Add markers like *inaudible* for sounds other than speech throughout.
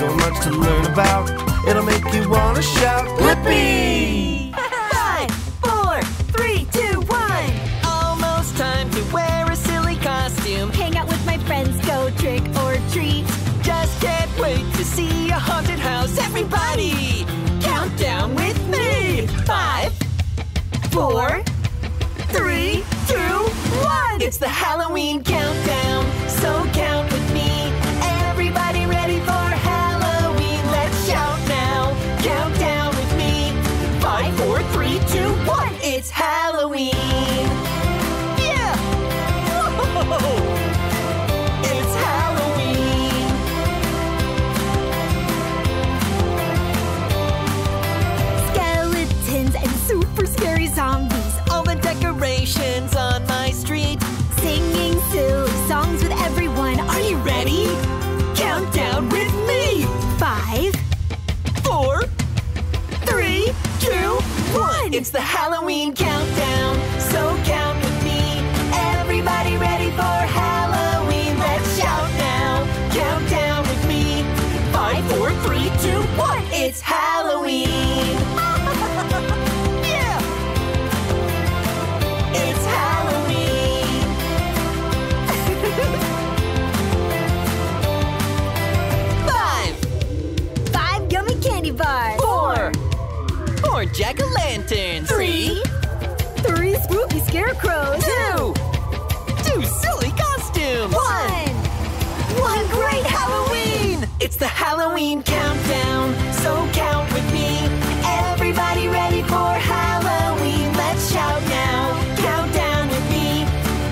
so much to learn about. It'll make you wanna shout, Blippi! Five, four, three, two, one. Almost time to wear a silly costume. Hang out with my friends, go trick or treat. Just can't wait to see a haunted house. Everybody, count down with me. Five, Four, three, two, one. It's the Halloween countdown, so Halloween countdown, so count with me. Everybody ready for Halloween? Let's shout now. Count down with me.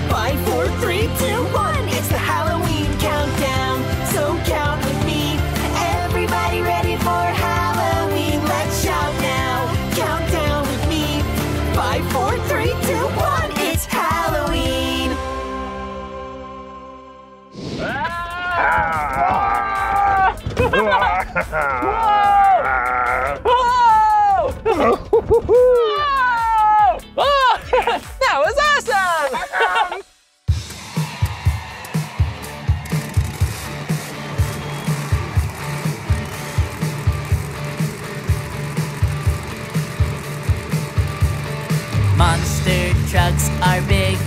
Five, four, three, two, one. That was awesome! Monster trucks are big.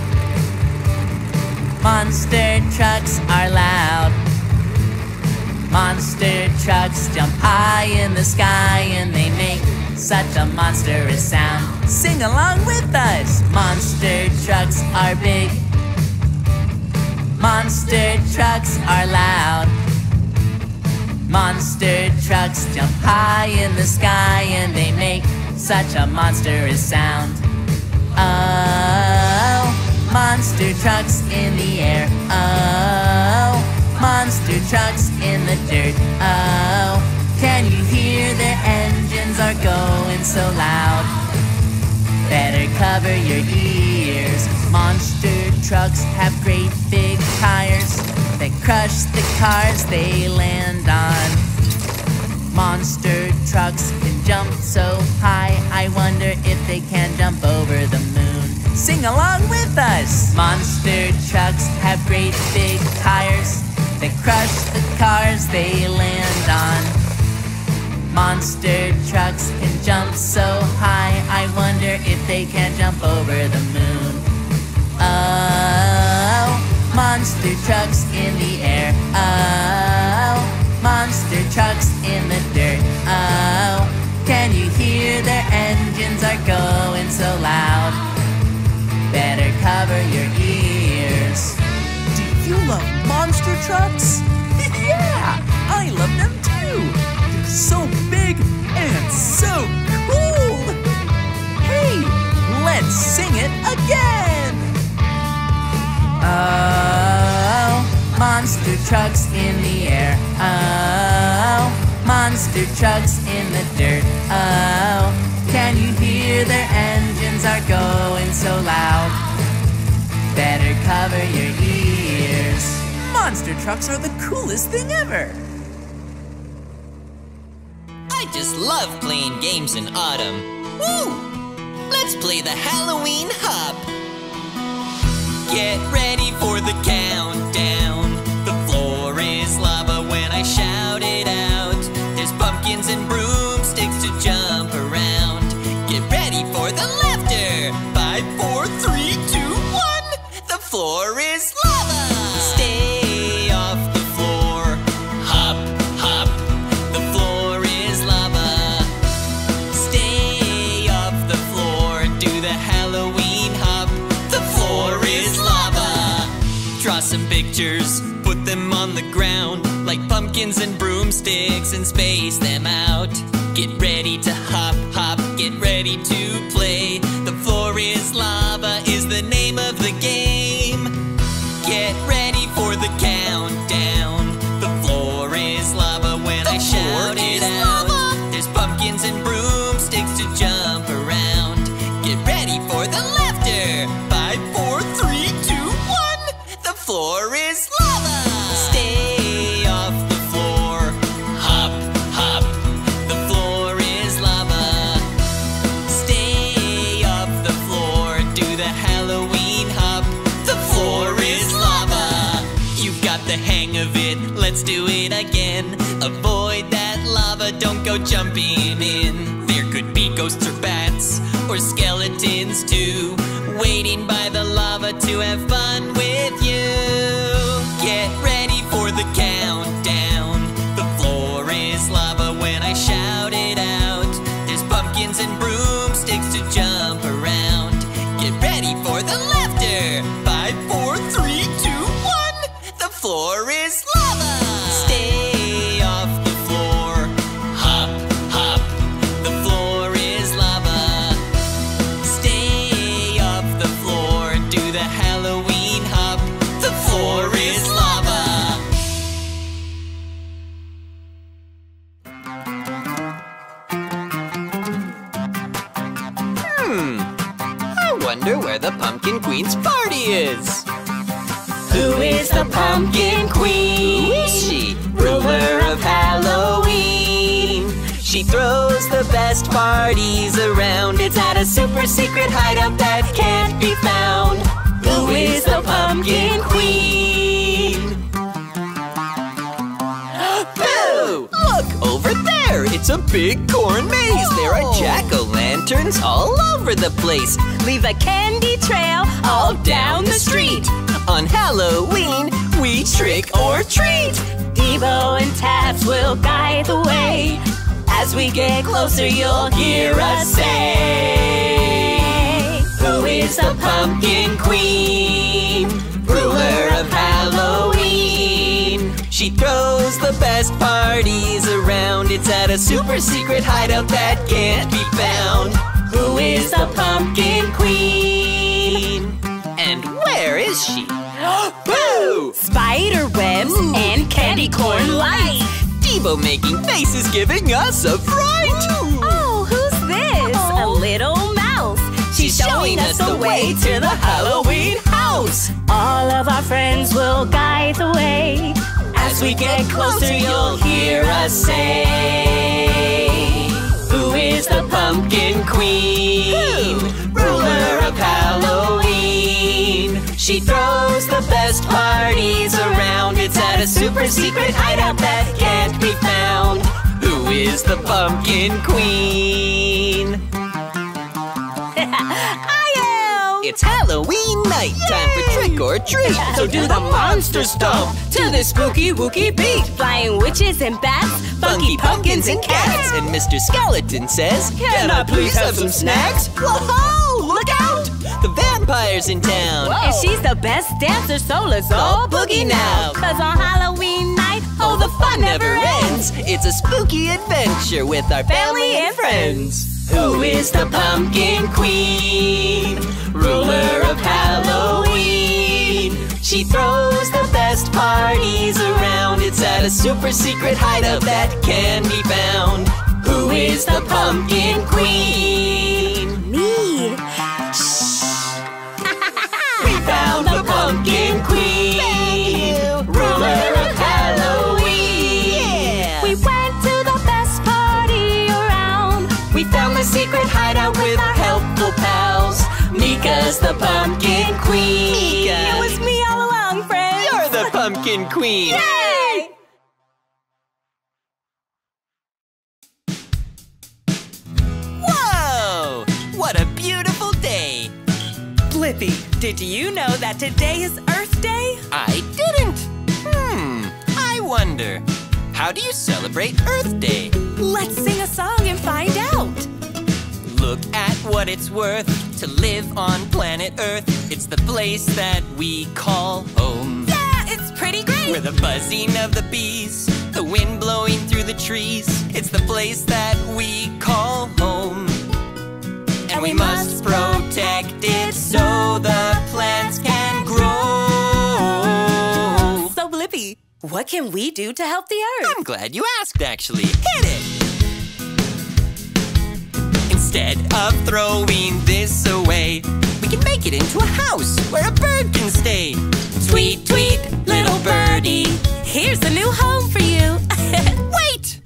Monster trucks are loud. Monster trucks jump high in the sky and they make such a monstrous sound. Sing along with us! Monster trucks are big. Monster trucks are loud. Monster trucks jump high in the sky and they make such a monstrous sound. Oh, monster trucks in the air. Oh, monster trucks in the dirt. Oh, can you hear their engines are going so loud? Better cover your ears. Monster trucks have great big tires that crush the cars they land on. Monster trucks can jump so high, I wonder if they can jump over the moon. Sing along with us! Monster trucks have great big tires that crush the cars they land on. Monster trucks can jump so high, I wonder if they can jump over the moon. Oh, monster trucks in the air. Oh, monster trucks in the dirt. Oh, can you hear their engines are going so loud? Better cover your ears. Do you love monster trucks? *laughs* yeah, I love them too. They're so big and so cool. Hey, let's sing it again. Oh, monster trucks in the air. Oh, monster trucks in the dirt. Oh, can you hear their engines are going so loud? Better cover your ears. Monster trucks are the coolest thing ever. I just love playing games in autumn. Woo! Let's play the Halloween Hop. Get ready for the countdown. The floor is lava when I shout it out. There's pumpkins and broomsticks and space them out. Get ready to hop, hop, get ready to play. Again. Avoid that lava. Don't go jumping in. There could be ghosts or bats or skeletons too. Waiting by the lava to have fun a secret hideout that can't be found. Who is the pumpkin queen? Boo! Look over there! It's a big corn maze. There are oh. jack o' lanterns all over the place. Leave a candy trail all down the street. On Halloween, we trick or treat. Devo and Tabs will guide the way. As we get closer, you'll hear us say, Who is the pumpkin queen? Ruler of Halloween. She throws the best parties around. It's at a super secret hideout that can't be found. Who is the pumpkin queen? And where is she? *gasps* Boo! Spider webs and candy corn lights. Devo making faces giving us a fright! Oh, who's this? A oh. little mouse. She's showing us the way to the Halloween house. All of our friends will guide the way. As we get closer, you'll hear us say, Who is the pumpkin queen? Ruler of Halloween. She throws the best parties around. It's at a super secret hideout that can't be found. Who is the pumpkin queen? *laughs* I am. It's Halloween night, time for trick or treat. *laughs* So do the monster stomp to the spooky wookie beat. Flying witches and bats, funky pumpkins and cats. And Mr. Skeleton says, Can I please have some snacks? Whoa, look out! The vampire's in town. And she's the best dancer, so let's all boogie now. Cause on Halloween night, oh, the fun never ends. It's a spooky adventure with our family and friends. Who is the pumpkin queen? Ruler of Halloween. She throws the best parties around. It's at a super secret hideout that can be found. Who is the pumpkin queen? Meekah's the pumpkin queen. It was me all along, friends. You're the pumpkin queen. Yay! Whoa! What a beautiful day. Blippi, did you know that today is Earth Day? I didn't. Hmm. I wonder. How do you celebrate Earth Day? Let's sing a song and find out. Look at what it's worth to live on planet Earth. It's the place that we call home. Yeah, it's pretty great. Where the buzzing of the bees The wind blowing through the trees. It's the place that we call home. And we must protect it so the plants can grow. So, Blippi, what can we do to help the earth? I'm glad you asked, actually. Hit it! Instead of throwing this away, we can make it into a house where a bird can stay. Tweet, tweet, little birdie. Here's a new home for you. *laughs* Wait!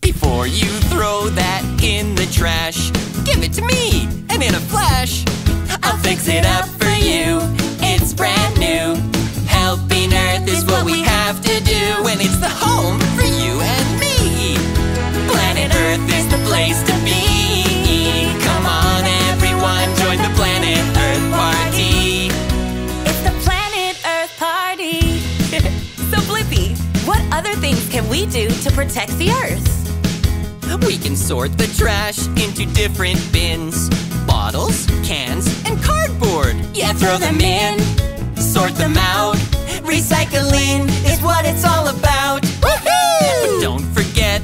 Before you throw that in the trash, give it to me, and in a flash, I'll fix it up for you. It's brand new. Helping Earth is what we have to do, and it's the home for you and me. Planet Earth is the place to protect the earth? We can sort the trash into different bins bottles, cans, and cardboard. Yeah, throw them in, sort them out. Recycling is what it's all about. Woohoo! But don't forget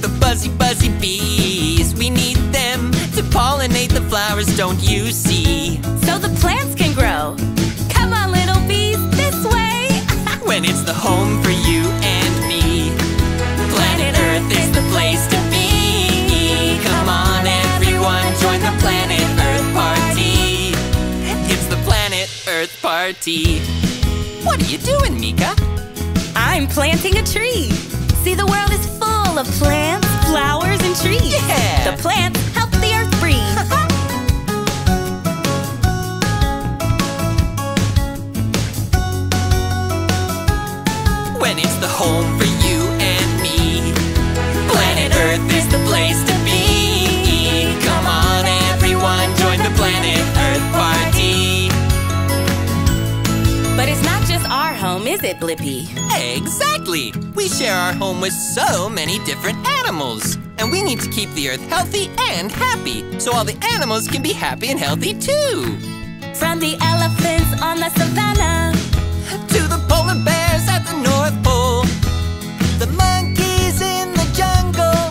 the buzzy, buzzy bees. We need them to pollinate the flowers, don't you see? So the plants can grow. Come on, little bees, this way. *laughs* When it's the home for you and place to be. Come on, everyone, join the Planet Earth party. It's the Planet Earth party. What are you doing, Meekah? I'm planting a tree. Share our home with so many different animals. And we need to keep the earth healthy and happy so all the animals can be happy and healthy too. From the elephants on the savannah To the polar bears at the North Pole, the monkeys in the jungle.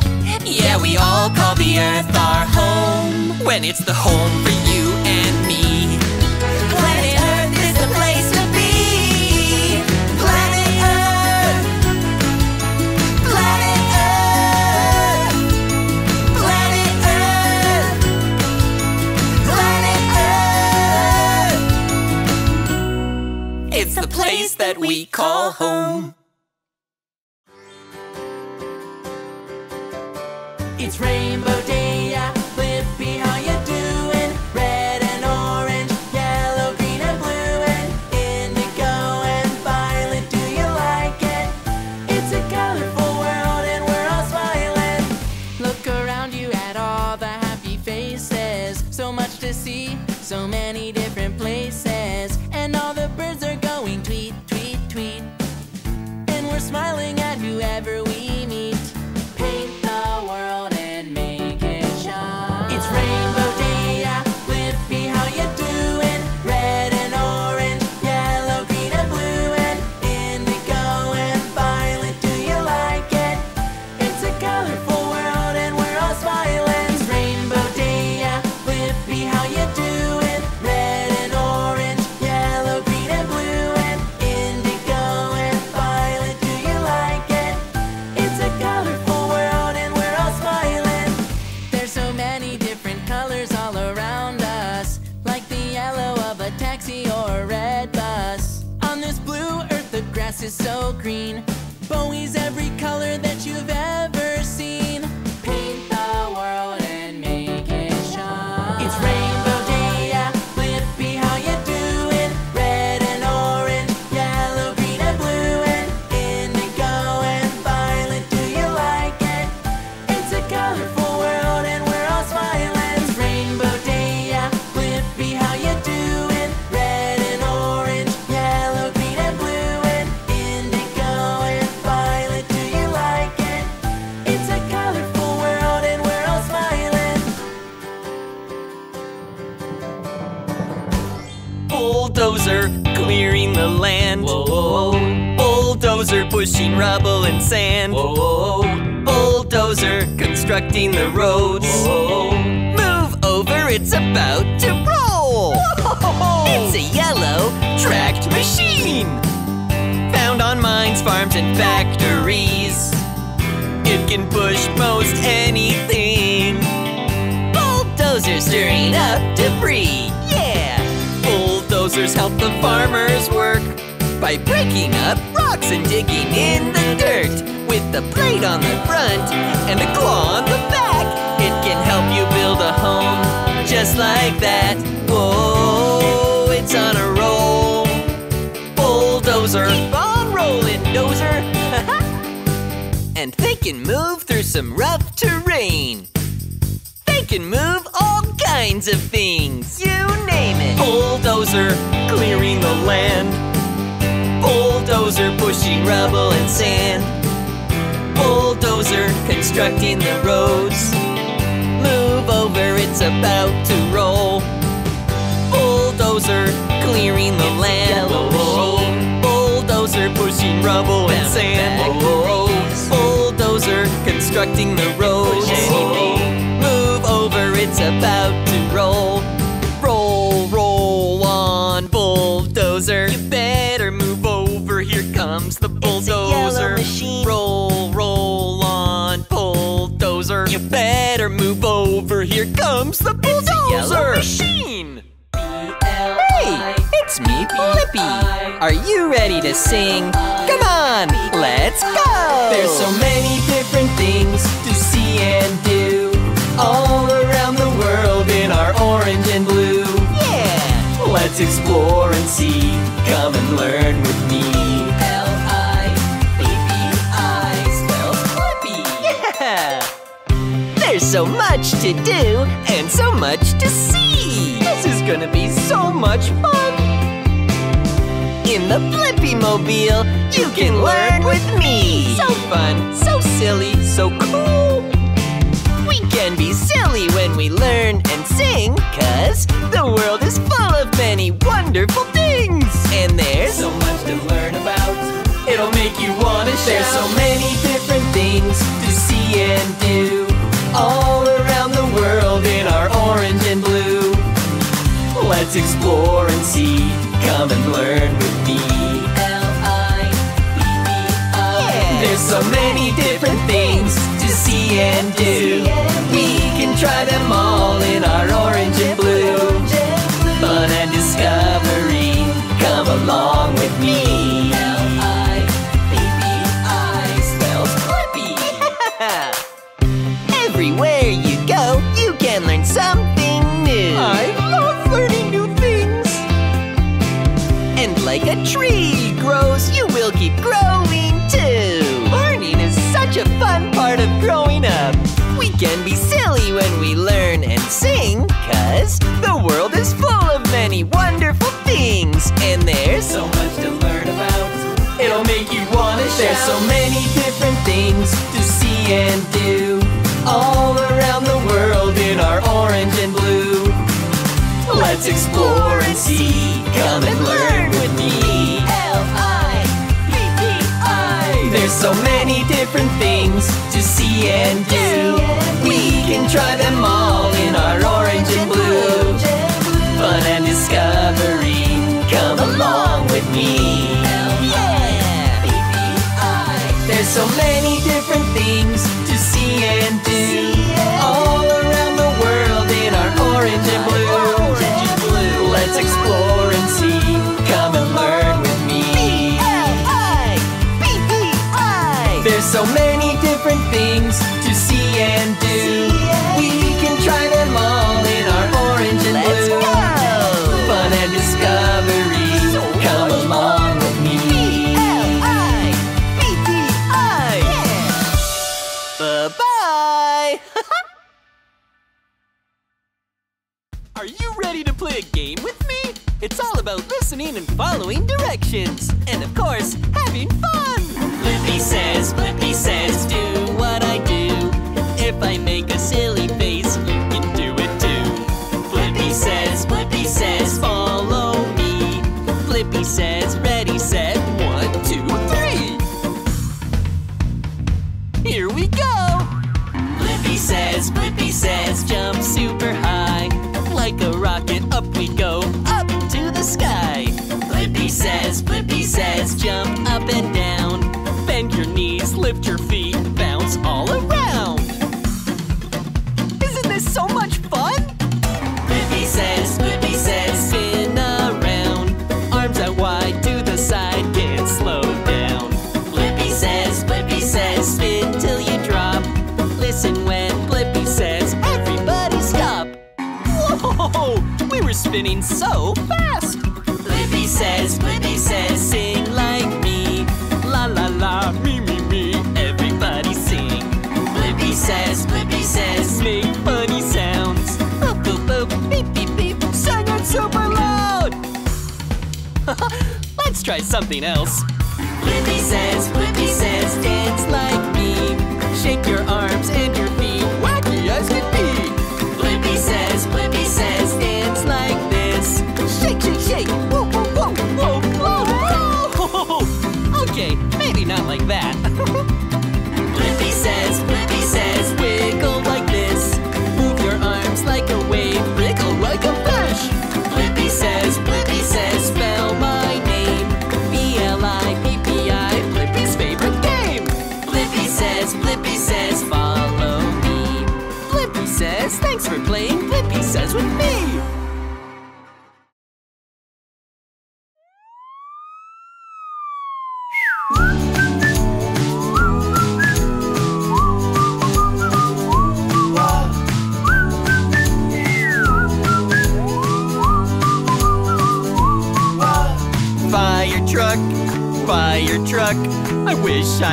Yeah, we all call the earth our home. When it's the home for you pushing rubble and sand. Whoa, bulldozer constructing the roads. Whoa, move over, it's about to roll. Whoa. It's a yellow tracked machine found on mines, farms, and factories. It can push most anything. Bulldozer stirring up debris. Yeah! Bulldozers help the farmers work by breaking up rocks and digging in the dirt. With the blade on the front and a claw on the back, it can help you build a home just like that. Whoa, it's on a roll. Bulldozer, keep on rolling, dozer. *laughs* and they can move through some rough terrain. They can move all kinds of things. You name it. Bulldozer clearing the land. Bulldozer pushing rubble and sand. Bulldozer constructing the roads. Move over, it's about to roll. Bulldozer clearing the land. Bulldozer pushing rubble and sand. Bulldozer constructing the roads. Move over, it's about the bulldozer. Roll, roll on, bulldozer. You better move over, here comes the bulldozer. machine. Hey, it's me, Blippi. Are you ready to sing? Come on, let's go. There's so many different things to see and do all around the world in our orange and blue. Yeah, let's explore and see. Come and learn with me. There's so much to do and so much to see. This is gonna be so much fun. In the Blippi Mobile, you can learn with me. So fun, so silly, so cool. We can be silly when we learn and sing, cause the world is full of many wonderful things. And do. We can try them all in our orange and blue. Fun and discovery. Come along with me. spells *laughs* Blippi. Everywhere you go, you can learn something new. I love learning new things. And like a tree grows, you will keep growing fun part of growing up. We can be silly when we learn and sing, cause the world is full of many wonderful things. And there's so much to learn about. It'll make you wanna shout. There's so many different things to see and do. All around the world in our orange and blue. Let's explore and see. Come and learn with me. There's so many different things to see and do. We can try them all in our orange and blue. Fun and discovery. Come along with me. There's so many different things to see and do. Things to see and do. We can try them all in our orange and Let's blue. Go. Fun and discovery. Come along with me. Bye-bye. *laughs* Are you ready to play a game with me? It's all about listening and following directions. And of course, having fun. Blippi says, Blippi says, do sky. Blippi says, Blippi says, jump up and down. Bend your knees, lift your feet, bounce all around. Isn't this so much fun? Blippi says, Blippi says, spin around. Arms out wide to the side, can't slow down. Blippi says, Blippi says, spin till you drop. Listen when Blippi says, everybody stop. Whoa, we were spinning so fast. Says, Blippi says, sing like me. La la la, me me me, everybody sing. Blippi says, Blippi says, make funny sounds. Boop boop boop, beep beep beep, sing it super loud. *laughs* Let's try something else. Blippi says, Blippi says, dance like me. Shake your arms and your like that. Blippi says, Blippi says, wiggle like this. Move your arms like a wave,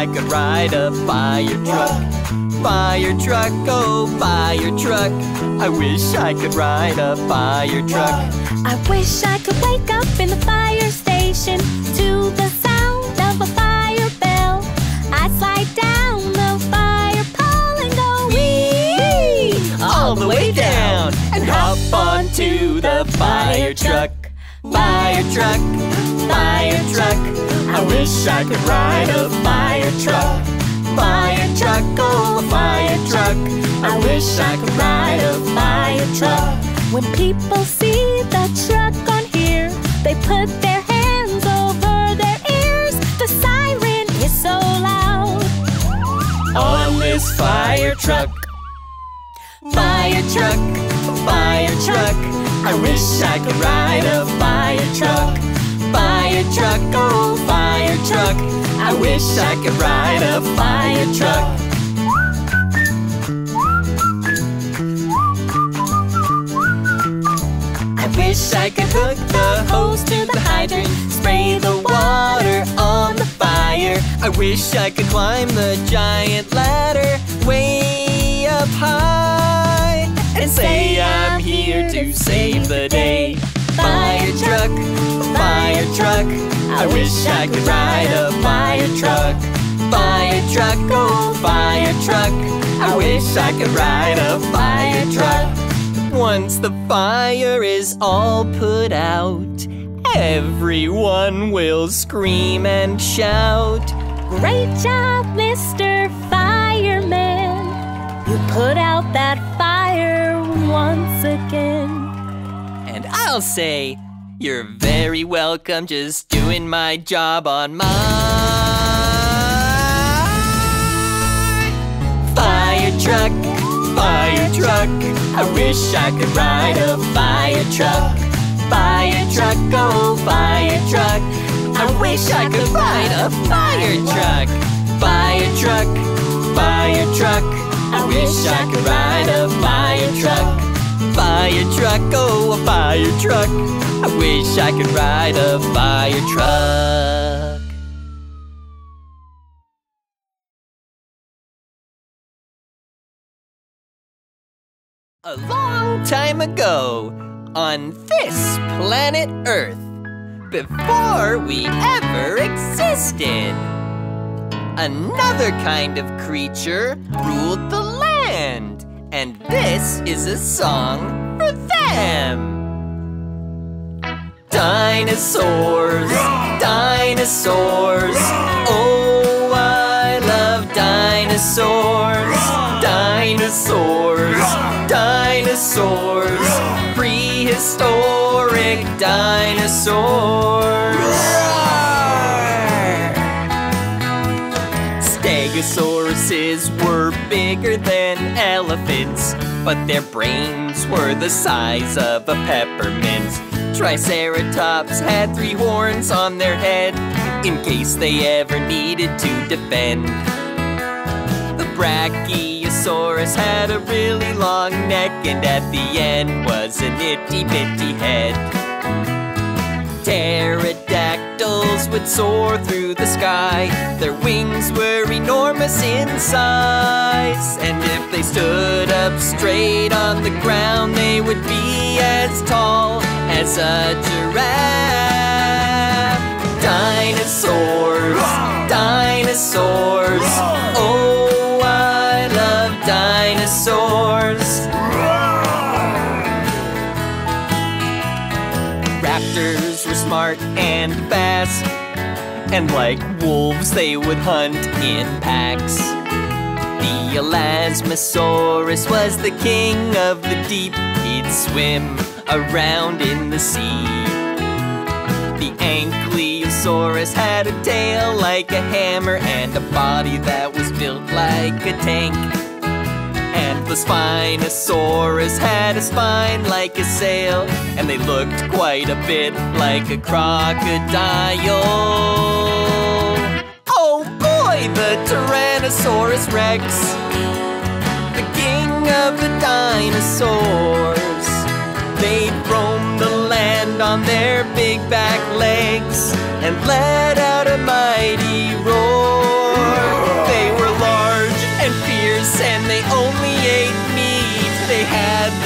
I could ride a fire truck. Fire truck, oh fire truck. I wish I could ride a fire truck. I wish I could wake up in the fire station to the sound of a fire bell. I'd slide down the fire pole and go wee All the way down and hop onto. Fire truck, fire truck. I wish I could ride a fire truck. Fire truck, oh a fire truck. I wish I could ride a fire truck. When people see the truck on here, they put their hands over their ears. The siren is so loud. on this fire truck. Fire truck, fire truck. I wish I could ride a fire truck. Fire truck, oh fire truck. I wish I could ride a fire truck. I wish I could hook the hose to the hydrant, spray the water on the fire. I wish I could climb the giant ladder way up high and say I'm here to save the day. Fire truck, fire truck. I wish I could ride a fire truck. Fire truck, oh fire truck. I wish I could ride a fire truck. Once the fire is all put out, everyone will scream and shout. Great job, Mr. Fireman. You put out that fire again. And I'll say, you're very welcome just doing my job on my fire truck, fire truck. I wish I could ride a fire truck, fire truck, oh fire truck. I wish I could ride a fire truck, fire truck, fire truck. I wish I could ride a fire truck. Fire truck, oh, a fire truck. I wish I could ride a fire truck. A long time ago, on this planet Earth, before we ever existed, another kind of creature ruled the land, and this is a song for them. Dinosaurs, dinosaurs, oh, I love dinosaurs. Dinosaurs, dinosaurs, prehistoric dinosaurs. Stegosauruses were bigger than elephants, but their brains were the size of a peppermint. Triceratops had three horns on their head in case they ever needed to defend. The Brachiosaurus had a really long neck, and at the end was an itty bitty head. Pterodactyls would soar through the sky. Their wings were enormous in size. And if they stood up straight on the ground, they would be as tall as a giraffe. Dinosaurs, dinosaurs. Oh, I love dinosaurs. Smart and fast, and like wolves, they would hunt in packs. The Elasmosaurus was the king of the deep, he'd swim around in the sea. The Ankylosaurus had a tail like a hammer and a body that was built like a tank. And the Spinosaurus had a spine like a sail, and they looked quite a bit like a crocodile. Oh boy, the Tyrannosaurus Rex, the king of the dinosaurs. They'd roam the land on their big back legs and let out a mighty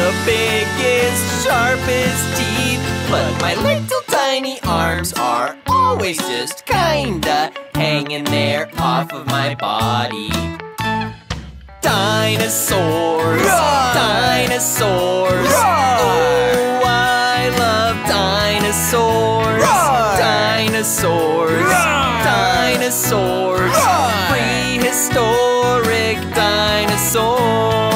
the biggest, sharpest teeth. But my little tiny arms are always just kinda hanging there off of my body. Dinosaurs, dinosaurs. Oh, I love dinosaurs. Dinosaurs, dinosaurs. Prehistoric dinosaurs.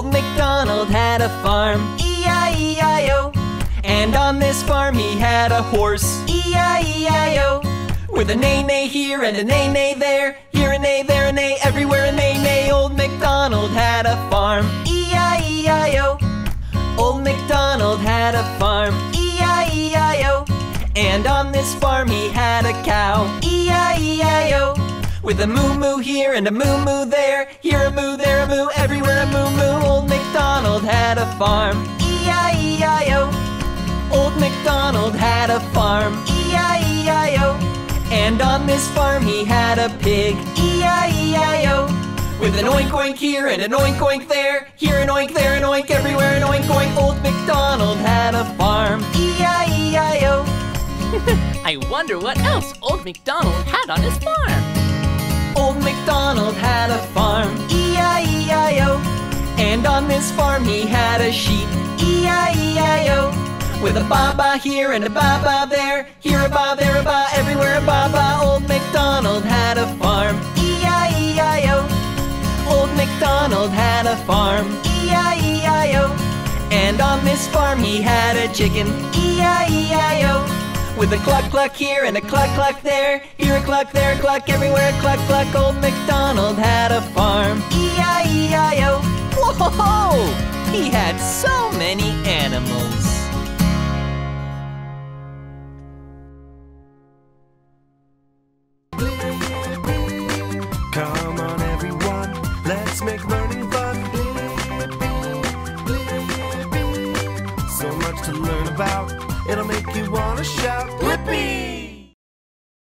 Old MacDonald had a farm, E-I-E-I-O. And on this farm he had a horse, E-I-E-I-O. With a neigh-neigh here and a neigh-neigh there, here a neigh, there a neigh, everywhere a neigh-neigh. Old MacDonald had a farm, E-I-E-I-O. Old MacDonald had a farm, E-I-E-I-O. And on this farm he had a cow, E-I-E-I-O. With a moo moo here and a moo moo there, here a moo, there a moo, everywhere a moo moo. Old MacDonald had a farm, E-I-E-I-O. Old MacDonald had a farm, E-I-E-I-O. And on this farm he had a pig, E-I-E-I-O. With an oink oink here and an oink oink there, here an oink, there an oink, everywhere an oink oink. Old MacDonald had a farm, E-I-E-I-O. *laughs* I wonder what else Old MacDonald had on his farm. MacDonald had a farm, E-I-E-I-O. And on this farm he had a sheep, E-I-E-I-O. With a ba-ba here and a ba-ba there, here a ba, there a ba, everywhere a ba-ba. Old MacDonald had a farm, E-I-E-I-O. Old MacDonald had a farm, E-I-E-I-O. And on this farm he had a chicken, E-I-E-I-O. With a cluck cluck here and a cluck cluck there, here a cluck, there a cluck, everywhere a cluck cluck. Old MacDonald had a farm, E-I-E-I-O. Whoa! He had so many animals.